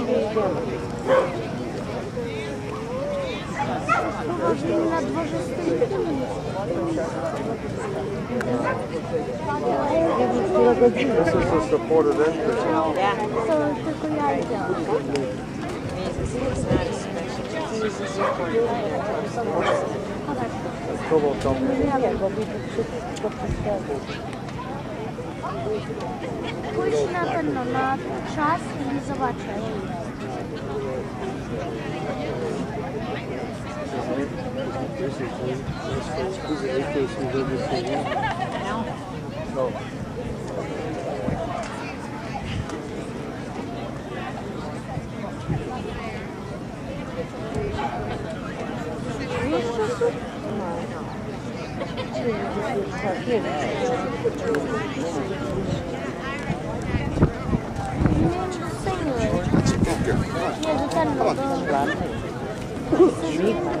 siebie jedziemy. Poważnie na dworze This is the supported entrance. Yeah. So tylko ja idę. Próbował ciągnąć. Nie wiem, bo widzę wszystko przez Pójdź na ten, no, na czas i zobaczę. Nie, Singlet. Nie, że ten, no, do... Singlet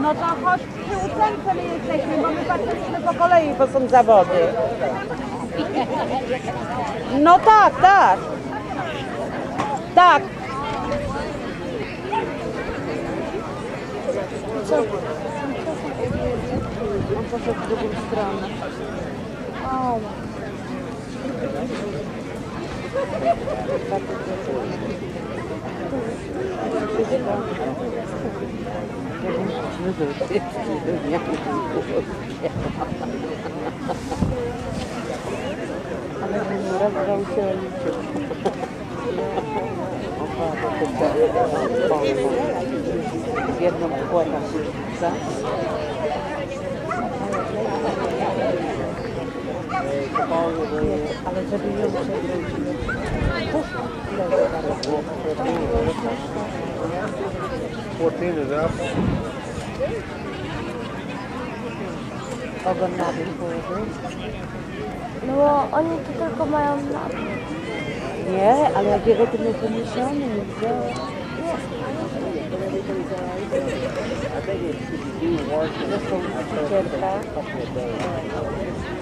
No to chodź przy ósemce my jesteśmy, bo my patrzyliśmy po kolei, bo są zawody. No tak, tak. Tak. On poszedł w drugą stronę. O, Myśmy do wszystkich Ale bym rozbrał się o niczym. Z jedną płatą się 14 is up. Ogon na dół położył. no oni to tylko mają na... Nie, ale jak jego tym nie podniesiony, nie wziął. Zresztą cukierka. Leć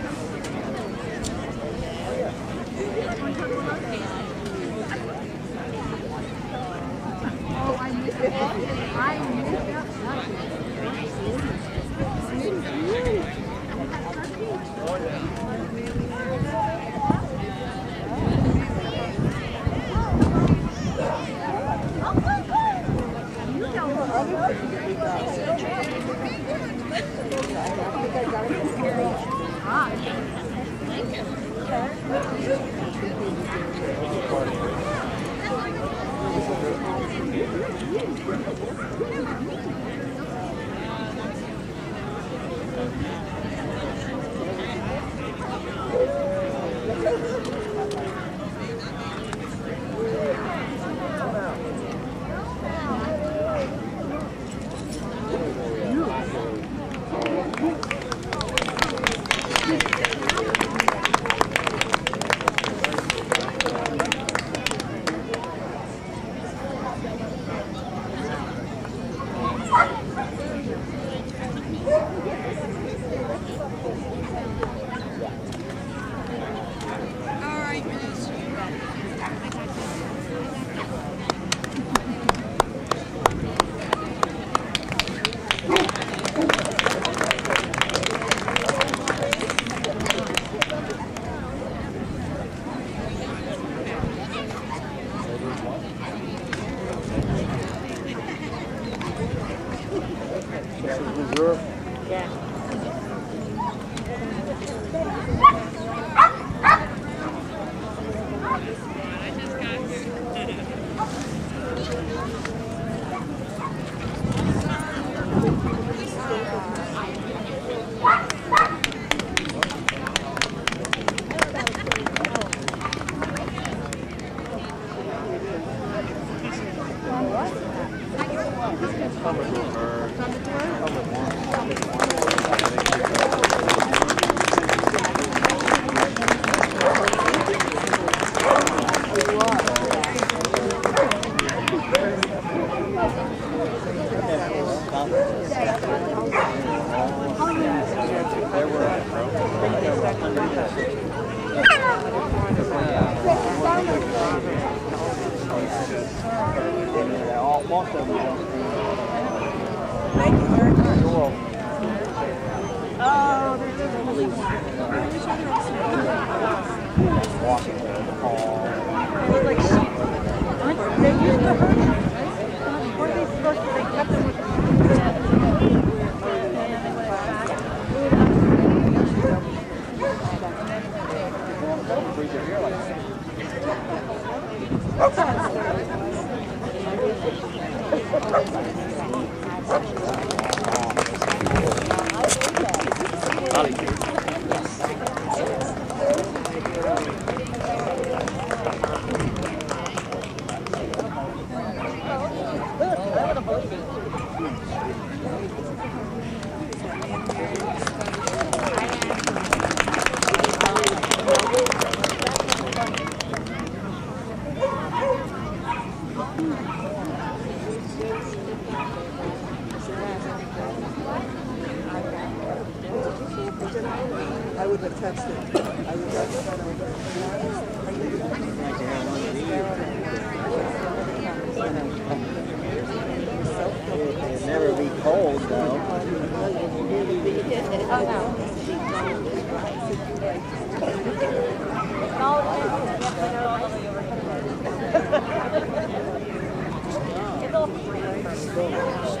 Oh, yeah. regular would have touched it. I would have touched it. never be cold, though. Oh, no.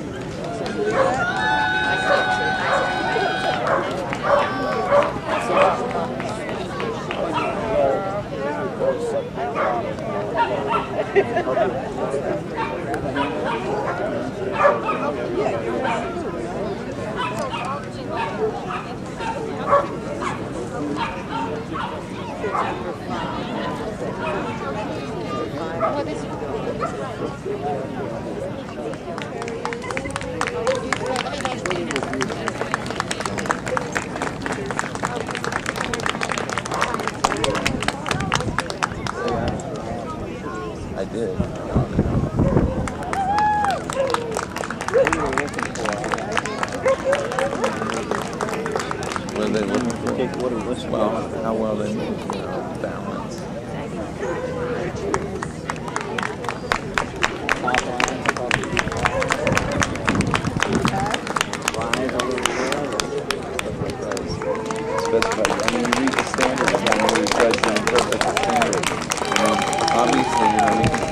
well, how well they you know, balance. Specified. I mean, you need the standards, and then you judge perfect standards. And um, obviously, you know, we can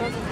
Yeah.